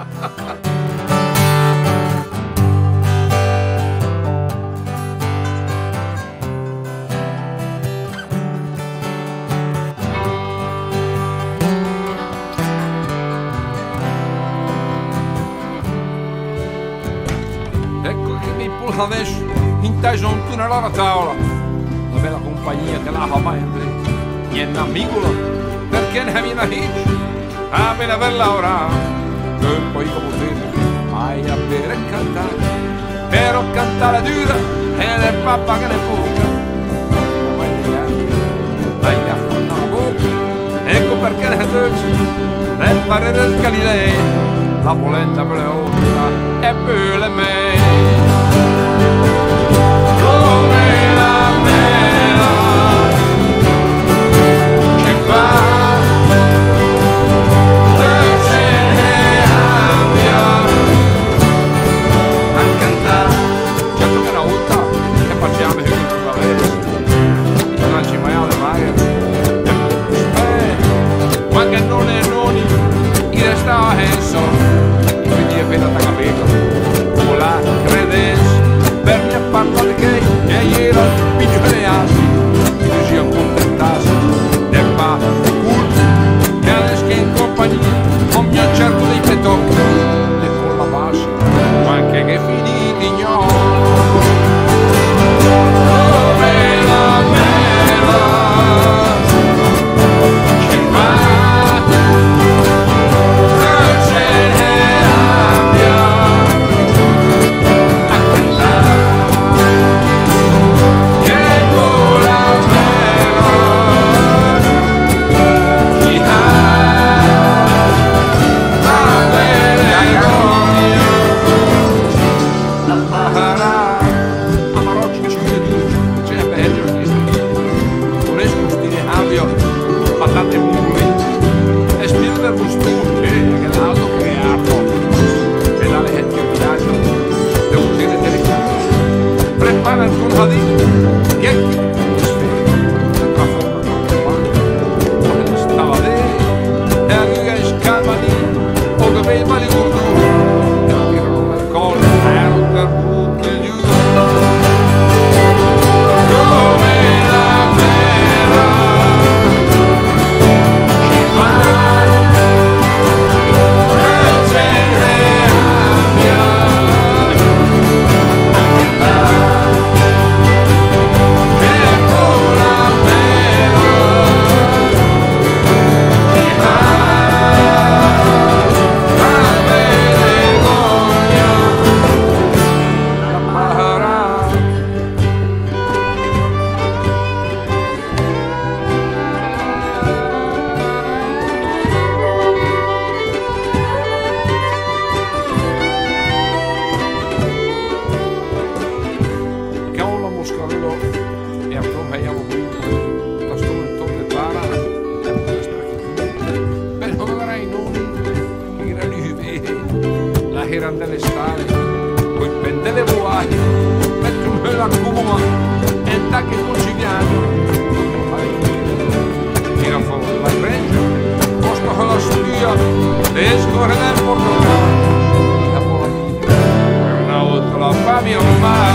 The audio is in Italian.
ecco che mi pulsa adesso in teso un tu nella tavola la bella compagnia che la fa sempre e un amico perché ne viene a me la bella ora. Körper i kommenteringen. Maja blir en kantare. Per och kantare dyra. Eller pappagan är poca. Maja la bocca Ecco perché le dolci. Nel parere del Galilei. La polenta per le bleuta è pure me. tiran del con il pendele vuoi metti un bel accumulo e tacchi conciliato tira fuori la greggia costa con la studia e scorre nel portocano e una volta la famiglia ormai